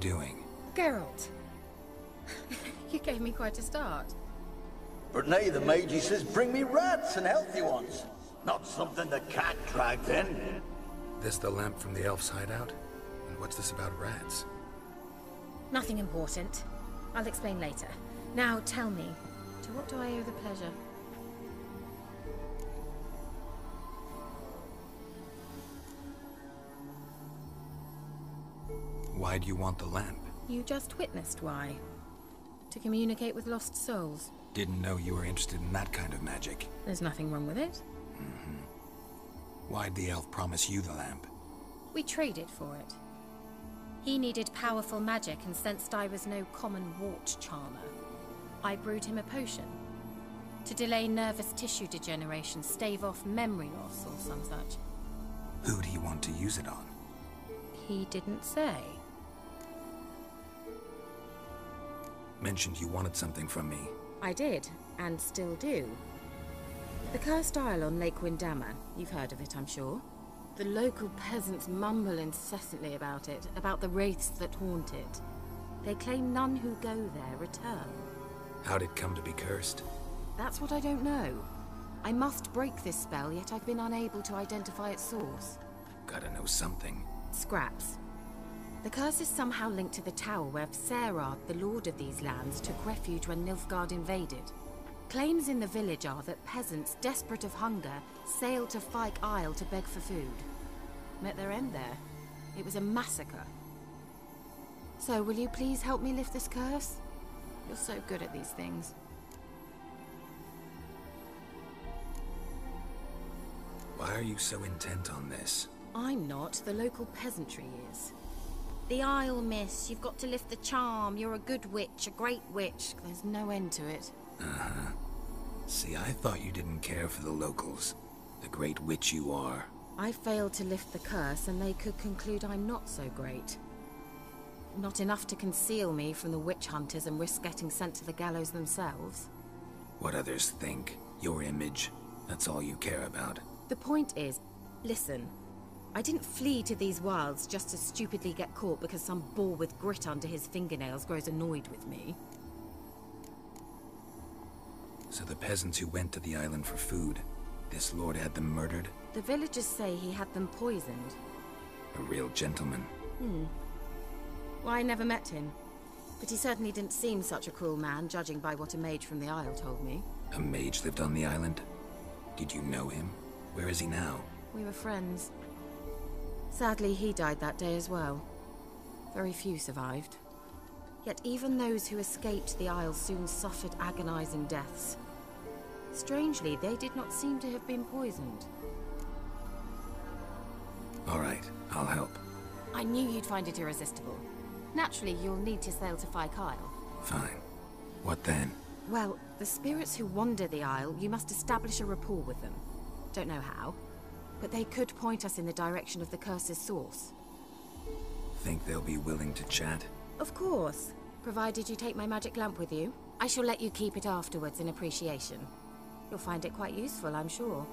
What are you doing? Geralt. you gave me quite a start. But now the mage says bring me rats and healthy ones. Not something the cat dragged in. This the lamp from the elf's hideout? And what's this about rats? Nothing important. I'll explain later. Now tell me, to what do I owe the pleasure? Why do you want the lamp? You just witnessed why. To communicate with lost souls. Didn't know you were interested in that kind of magic. There's nothing wrong with it. Mm-hmm. Why'd the elf promise you the lamp? We traded for it. He needed powerful magic and sensed I was no common wart charmer. I brewed him a potion. To delay nervous tissue degeneration, stave off memory loss or some such. Who'd he want to use it on? He didn't say. Mentioned you wanted something from me. I did, and still do. The cursed isle on Lake Windammer. You've heard of it, I'm sure. The local peasants mumble incessantly about it, about the wraiths that haunt it. They claim none who go there return. How'd it come to be cursed? That's what I don't know. I must break this spell, yet I've been unable to identify its source. Gotta know something. Scraps. The curse is somehow linked to the tower where Serad, the lord of these lands, took refuge when Nilfgaard invaded. Claims in the village are that peasants, desperate of hunger, sailed to Fyke Isle to beg for food. Met their end there. It was a massacre. So, will you please help me lift this curse? You're so good at these things. Why are you so intent on this? I'm not, the local peasantry is. The Isle, miss. You've got to lift the charm. You're a good witch, a great witch. There's no end to it. Uh-huh. See, I thought you didn't care for the locals. The great witch you are. I failed to lift the curse, and they could conclude I'm not so great. Not enough to conceal me from the witch hunters and risk getting sent to the gallows themselves. What others think, your image, that's all you care about. The point is, listen. I didn't flee to these wilds just to stupidly get caught because some boar with grit under his fingernails grows annoyed with me. So the peasants who went to the island for food, this lord had them murdered? The villagers say he had them poisoned. A real gentleman. Hmm. Well, I never met him. But he certainly didn't seem such a cruel man, judging by what a mage from the Isle told me. A mage lived on the island? Did you know him? Where is he now? We were friends. Sadly, he died that day as well. Very few survived. Yet even those who escaped the Isle soon suffered agonizing deaths. Strangely, they did not seem to have been poisoned. All right, I'll help. I knew you'd find it irresistible. Naturally, you'll need to sail to Fyke Isle. Fine. What then? Well, the spirits who wander the Isle, you must establish a rapport with them. Don't know how, but they could point us in the direction of the curse's source. Think they'll be willing to chat? Of course, provided you take my magic lamp with you. I shall let you keep it afterwards in appreciation. You'll find it quite useful, I'm sure.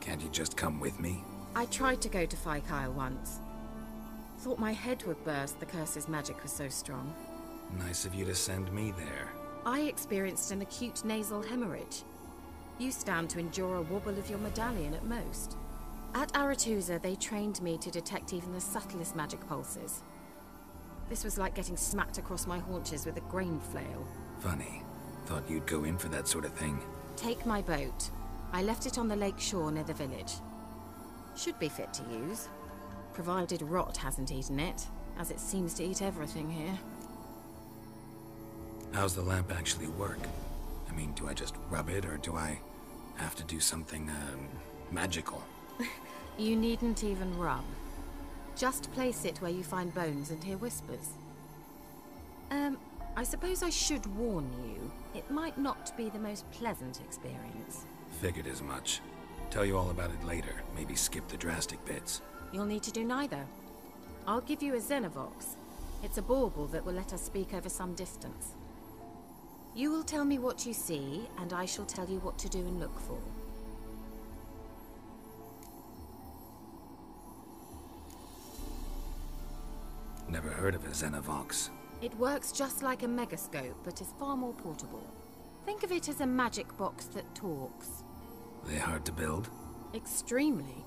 Can't you just come with me? I tried to go to Isle once. Thought my head would burst, the curse's magic was so strong. Nice of you to send me there. I experienced an acute nasal hemorrhage. You stand to endure a wobble of your medallion at most. At Aretuza, they trained me to detect even the subtlest magic pulses. This was like getting smacked across my haunches with a grain flail. Funny. Thought you'd go in for that sort of thing. Take my boat. I left it on the lake shore near the village. Should be fit to use. Provided rot hasn't eaten it, as it seems to eat everything here. How's the lamp actually work? I mean, do I just rub it, or do I have to do something, um, magical? You needn't even rub. Just place it where you find bones and hear whispers. Um, I suppose I should warn you. It might not be the most pleasant experience. Figured as much. Tell you all about it later. Maybe skip the drastic bits. You'll need to do neither. I'll give you a Xenovox. It's a bauble that will let us speak over some distance. You will tell me what you see, and I shall tell you what to do and look for. Never heard of a Xenovox. It works just like a megascope, but is far more portable. Think of it as a magic box that talks. They're hard to build? Extremely.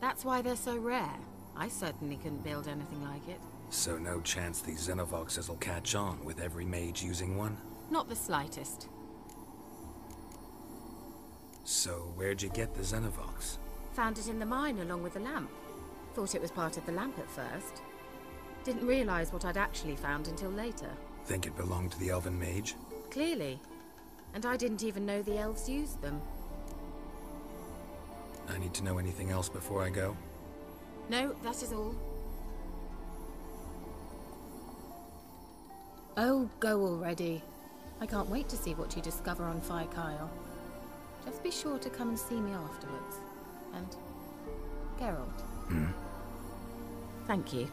That's why they're so rare. I certainly couldn't build anything like it. So no chance these Xenovoxes will catch on with every mage using one? Not the slightest. So where'd you get the Xenovox? Found it in the mine along with the lamp. Thought it was part of the lamp at first. Didn't realize what I'd actually found until later. Think it belonged to the Elven Mage? Clearly. And I didn't even know the elves used them. I need to know anything else before I go? No, that is all. Oh, go already. I can't wait to see what you discover on Fyke Isle. Just be sure to come and see me afterwards. And... Geralt. Hmm? Thank you.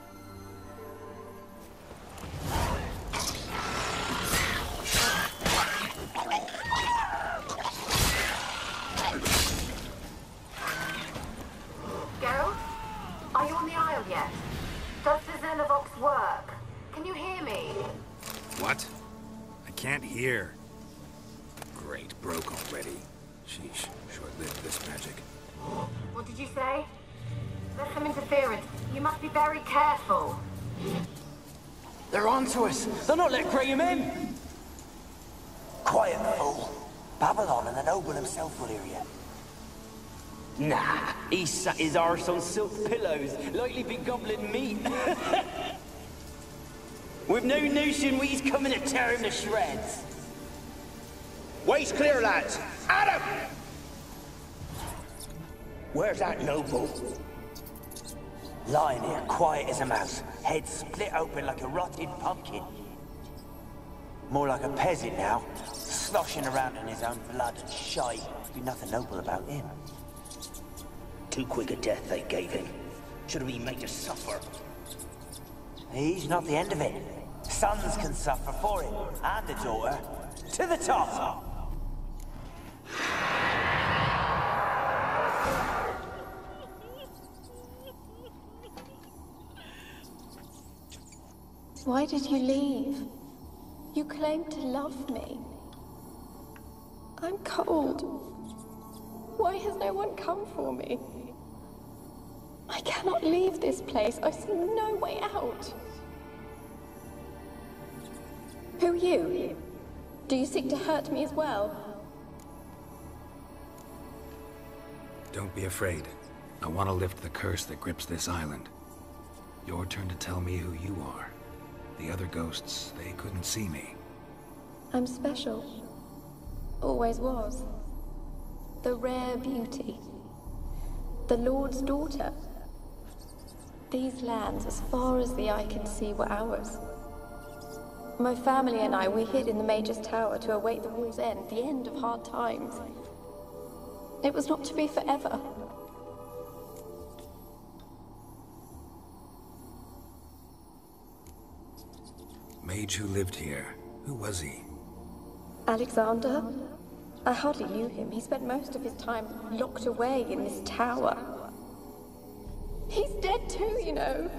I can't. Great, broke already. Sheesh, short-lived this magic. What did you say? There's some interference. You must be very careful. They're onto us. They'll not let Graham in. Quiet, fool. Babylon and the noble himself will hear you. Nah, he sat his arse on silk pillows, likely be gobbling meat. With no notion we he's coming to tear him to shreds. Waist clear, lads. Adam! Where's that noble? Lying here, quiet as a mouse, head split open like a rotted pumpkin. More like a peasant now, sloshing around in his own blood and shite. Be nothing noble about him. Too quick a death they gave him. Should have been made to suffer. He's not the end of it. Sons can suffer for him, and a daughter. To the top! Why did you leave? You claimed to love me. I'm cold. Why has no one come for me? I cannot leave this place. I see no way out. Who are you? Do you seek to hurt me as well? Don't be afraid. I want to lift the curse that grips this island. Your turn to tell me who you are. The other ghosts, they couldn't see me. I'm special. Always was. The rare beauty. The Lord's daughter. These lands, as far as the eye can see, were ours. My family and I, we hid in the Major's Tower to await the war's end, the end of hard times. It was not to be forever. Mage who lived here. Who was he? Alexander? I hardly knew him. He spent most of his time locked away in this tower. He's dead too, you know.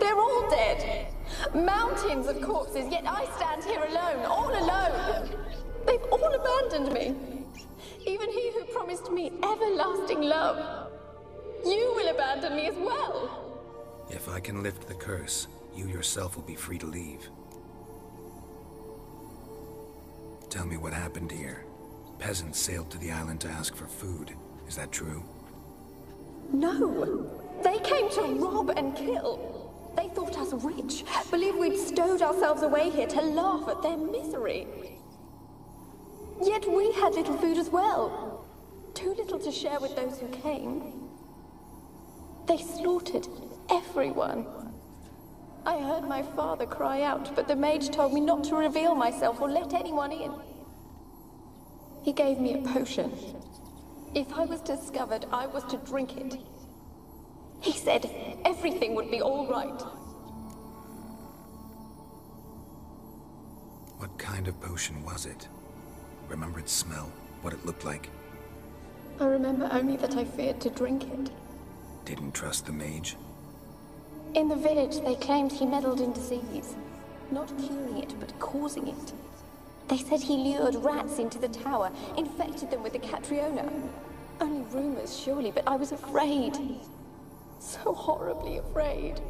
They're all dead. Mountains of corpses, yet I stand here alone, all alone. They've all abandoned me. Even he who promised me everlasting love. You will abandon me as well. If I can lift the curse, you yourself will be free to leave. Tell me what happened here. Peasants sailed to the island to ask for food. Is that true? No. They came to rob and kill. They thought us rich, believed we'd stowed ourselves away here to laugh at their misery. Yet we had little food as well. Too little to share with those who came. They slaughtered everyone. I heard my father cry out, but the mage told me not to reveal myself or let anyone in. He gave me a potion. If I was discovered, I was to drink it. He said everything would be all right. What kind of potion was it? Remember its smell? What it looked like? I remember only that I feared to drink it. Didn't trust the mage? In the village, they claimed he meddled in disease. Not curing it, but causing it. They said he lured rats into the tower, infected them with the Catriona. Only rumors, surely, but I was afraid. So horribly afraid.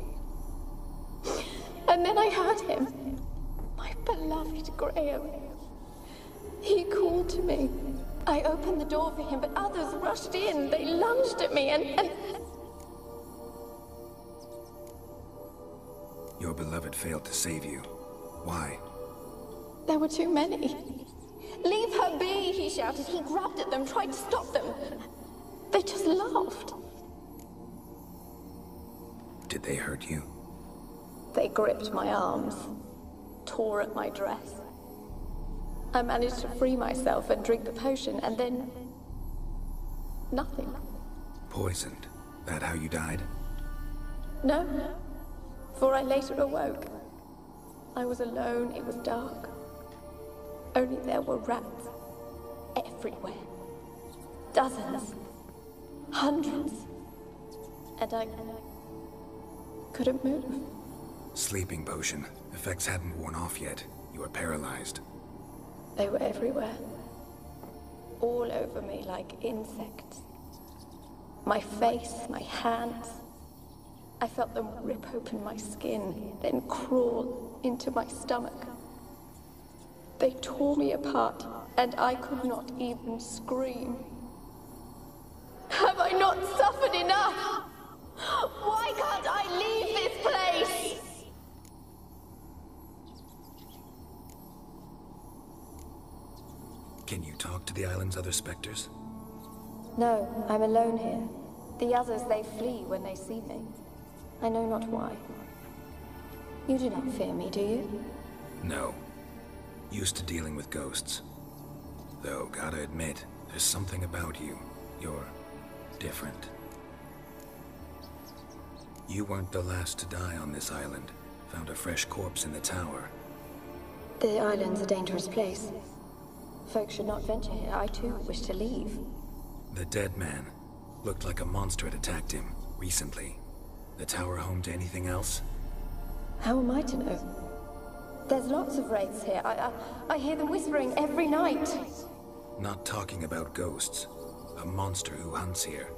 And then I heard him. My beloved Graham. He called to me. I opened the door for him, but others rushed in. They lunged at me and, and Failed to save you. Why? There were too many. Leave her be, he shouted. He grabbed at them, tried to stop them. They just laughed. Did they hurt you? They gripped my arms, tore at my dress. I managed to free myself and drink the potion, and then. nothing. Poisoned. That how you died? No, No, for I later awoke. I was alone, it was dark. Only there were rats everywhere. Dozens. Hundreds. And I couldn't move. Sleeping potion. Effects hadn't worn off yet. You were paralyzed. They were everywhere. All over me like insects. My face, my hands. I felt them rip open my skin, then crawl into my stomach. They tore me apart, and I could not even scream. Have I not suffered enough? Why can't I leave this place? Can you talk to the island's other specters? No, I'm alone here. The others, they flee when they see me. I know not why. You do not fear me, do you? No. Used to dealing with ghosts. Though, gotta admit, there's something about you. You're different. You weren't the last to die on this island. Found a fresh corpse in the tower. The island's a dangerous place. Folks should not venture here. I too wish to leave. The dead man. Looked like a monster had attacked him, recently. The tower home to anything else? How am I to know? There's lots of wraiths here. I, I, I hear them whispering every night. Not talking about ghosts. A monster who hunts here.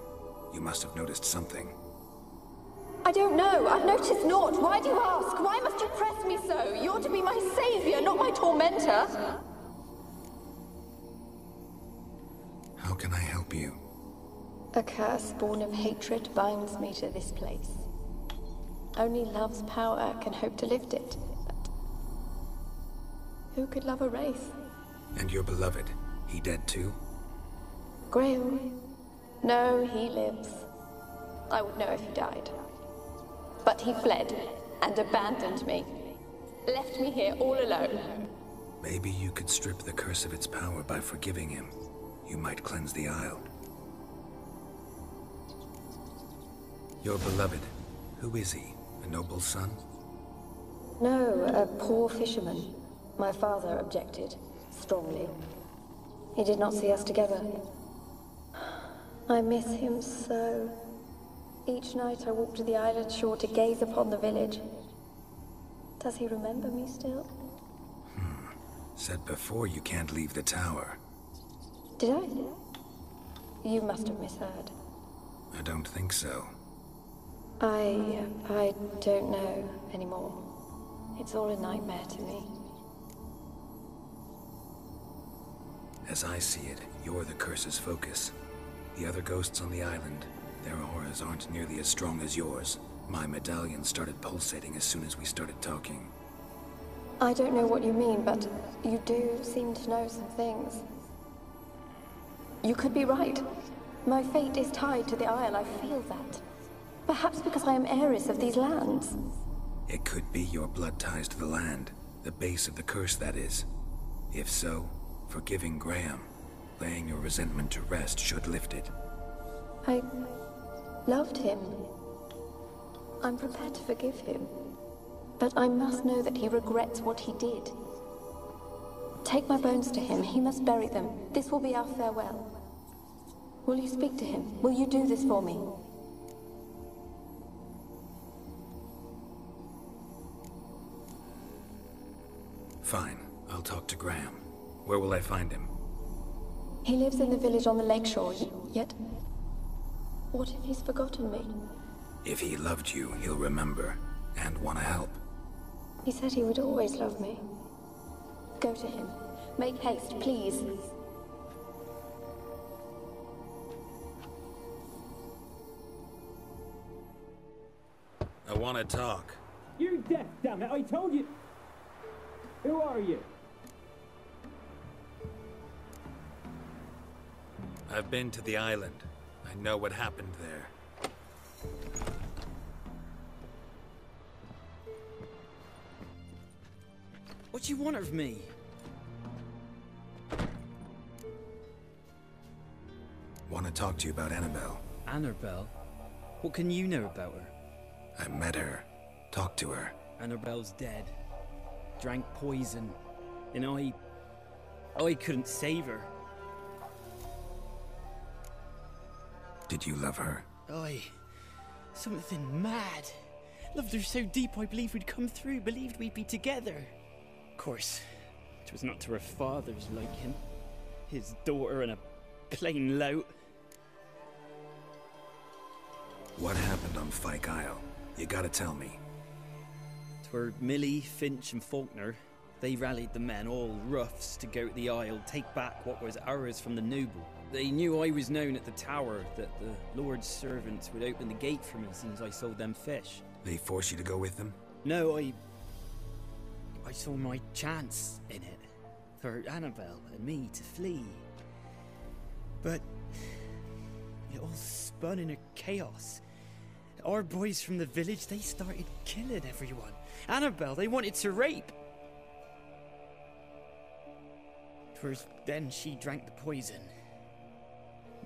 You must have noticed something. I don't know. I've noticed naught. Why do you ask? Why must you press me so? You're to be my savior, not my tormentor. How can I help you? A curse born of hatred binds me to this place. Only love's power can hope to lift it. But who could love a wraith? And your beloved, he dead too? Grail? No, he lives. I would know if he died. But he fled and abandoned me. Left me here all alone. Maybe you could strip the curse of its power by forgiving him. You might cleanse the Isle. Your beloved, who is he? A noble son? No, a poor fisherman. My father objected, strongly. He did not see us together. I miss him so. Each night I walk to the island shore to gaze upon the village. Does he remember me still? Hmm. Said before you can't leave the tower. Did I? You must have misheard. I don't think so. I... I don't know anymore. It's all a nightmare to me. As I see it, you're the curse's focus. The other ghosts on the island, their auras aren't nearly as strong as yours. My medallion started pulsating as soon as we started talking. I don't know what you mean, but you do seem to know some things. You could be right. My fate is tied to the Isle, I feel that. Perhaps because I am heiress of these lands. It could be your blood ties to the land, the base of the curse, that is. If so, forgiving Graham, laying your resentment to rest should lift it. I loved him. I'm prepared to forgive him. But I must know that he regrets what he did. Take my bones to him. He must bury them. This will be our farewell. Will you speak to him? Will you do this for me? Fine. I'll talk to Graham. Where will I find him? He lives in the village on the lakeshore, y- yet... What if he's forgotten me? If he loved you, he'll remember. And want to help. He said he would always love me. Go to him. Make haste, please. I want to talk. You're deaf, damn it! I told you. Who are you? I've been to the island. I know what happened there. What do you want of me? Want to talk to you about Annabelle. Annabelle? What can you know about her? I met her. Talked to her. Annabelle's dead. Drank poison. And I. I couldn't save her. Did you love her? I. Something mad. Loved her so deep I believed we'd come through, believed we'd be together. Of course, it was not to her father's like him. His daughter and a plain lout. What happened on Fyke Isle? You gotta tell me. Twere Millie, Finch, and Faulkner. They rallied the men, all roughs, to go to the Isle, take back what was ours from the noble. They knew I was known at the tower, that the Lord's servants would open the gate for me since I sold them fish. They force you to go with them? No, I. I saw my chance in it. For Annabelle and me to flee. But. It all spun in a chaos. Our boys from the village, they started killing everyone. Annabelle, they wanted to rape. Twas then she drank the poison.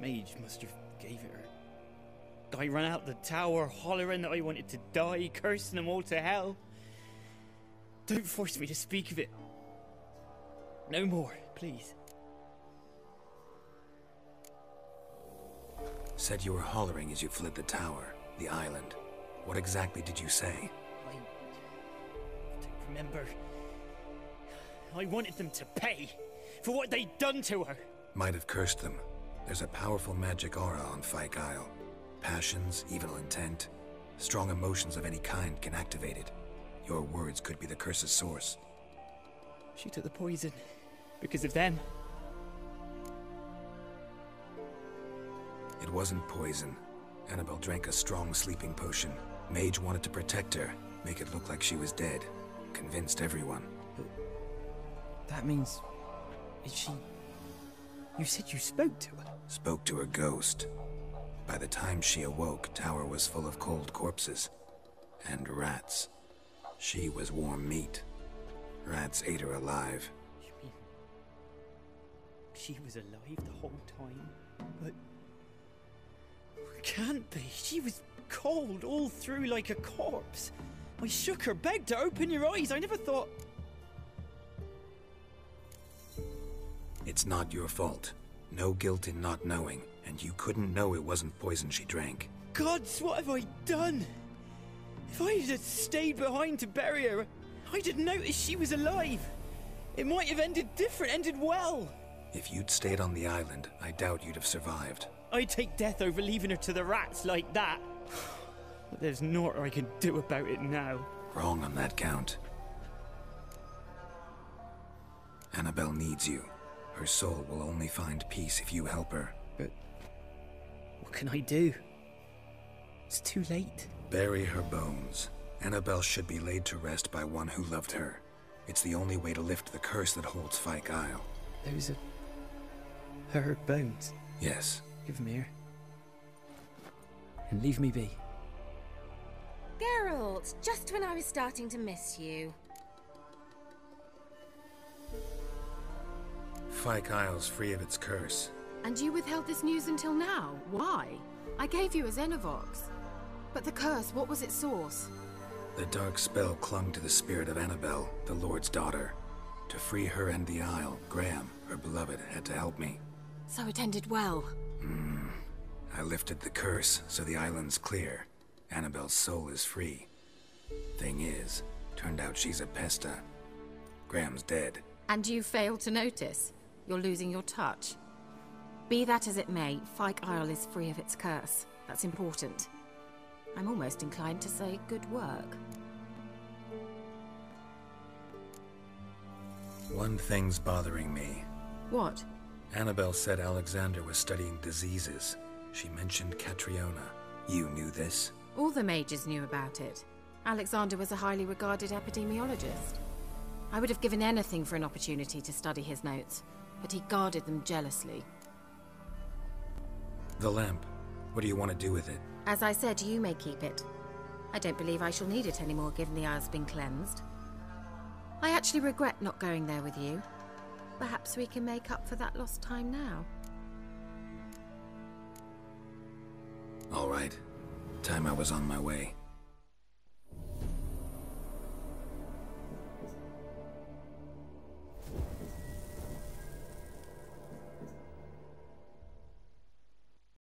Mage must have gave it her. I ran out the tower hollering that I wanted to die, cursing them all to hell. Don't force me to speak of it. No more, please. Said you were hollering as you fled the tower, the island. What exactly did you say? I remember. I wanted them to pay for what they'd done to her. Might have cursed them. There's a powerful magic aura on Fyke Isle. Passions, evil intent, strong emotions of any kind can activate it. Your words could be the curse's source. She took the poison because of them. It wasn't poison. Annabelle drank a strong sleeping potion. Mage wanted to protect her, make it look like she was dead. Convinced everyone. That means. Is she. You said you spoke to her? Spoke to her ghost. By the time she awoke, Tower was full of cold corpses. And rats. She was warm meat. Rats ate her alive. You mean. She was alive the whole time? But. Can't be. She was cold all through like a corpse. I shook her, begged her, open your eyes. I never thought. It's not your fault. No guilt in not knowing, and you couldn't know it wasn't poison she drank. Gods, what have I done? If I had stayed behind to bury her, I'd have noticed she was alive. It might have ended different, ended well. If you'd stayed on the island, I doubt you'd have survived. I'd take death over leaving her to the rats like that. But there's naught I can do about it now. Wrong on that count. Annabelle needs you. Her soul will only find peace if you help her. But what can I do? It's too late. Bury her bones. Annabelle should be laid to rest by one who loved her. It's the only way to lift the curse that holds Fyke Isle. Those are her bones. Yes, Give them here. And leave me be. Geralt, just when I was starting to miss you. Fyke Isle's free of its curse. And you withheld this news until now. Why? I gave you a Xenovox. But the curse, what was its source? The dark spell clung to the spirit of Annabelle, the Lord's daughter. To free her and the Isle, Graham, her beloved, had to help me. So it ended well. Hmm. I lifted the curse, so the island's clear. Annabelle's soul is free. Thing is, turned out she's a Pesta. Graham's dead. And you failed to notice? You're losing your touch. Be that as it may, Fyke Isle is free of its curse. That's important. I'm almost inclined to say good work. One thing's bothering me. What? Annabelle said Alexander was studying diseases. She mentioned Catriona. You knew this? All the mages knew about it. Alexander was a highly regarded epidemiologist. I would have given anything for an opportunity to study his notes, but he guarded them jealously. The lamp. What do you want to do with it? As I said, you may keep it. I don't believe I shall need it anymore given the Isle's been cleansed. I actually regret not going there with you. Perhaps we can make up for that lost time now. All right. Time I was on my way.